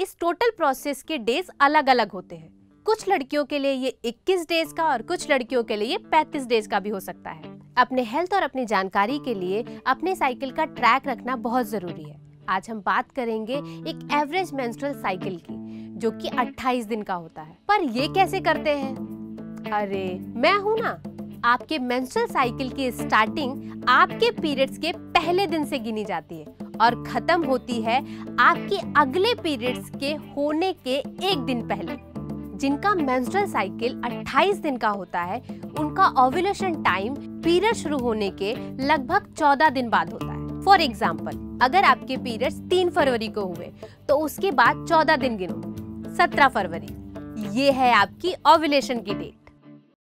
इस total process के days अलग अलग होते हैं। कुछ लड़कियों के लिए ये 21 डेज़ का और कुछ लड़कियों के लिए ये 35 डेज़ का भी हो सकता है। अपने हेल्थ और अपनी जानकारी के लिए अपने साइकिल का ट्रैक रखना बहुत ज़रूरी है। आज हम बात करेंगे एक एवरेज मेंस्ट्रुअल साइकिल की, जो कि 28 दिन का होता है। पर ये कैसे करते हैं? अरे, मैं हूँ ना। आपके मेंस्ट्रुअल साइकिल की स्टार्टिंग आपके पीरियड्स के पहले दिन से गिनी जाती है। और खत्म होती है आपके अगले पीरियड्स के होने के एक दिन पहले। जिनका मेंस्ट्रुअल साइकिल 28 दिन का होता है, उनका ओव्यूलेशन टाइम पीरियड शुरू होने के लगभग 14 दिन बाद होता है। फॉर एग्ज़ाम्पल अगर आपके पीरियड्स 3 फरवरी को हुए तो उसके बाद 14 दिन गिनो। 17 फरवरी, ये है आपकी ओव्यूलेशन की डेट